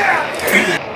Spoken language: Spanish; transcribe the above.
Yeah!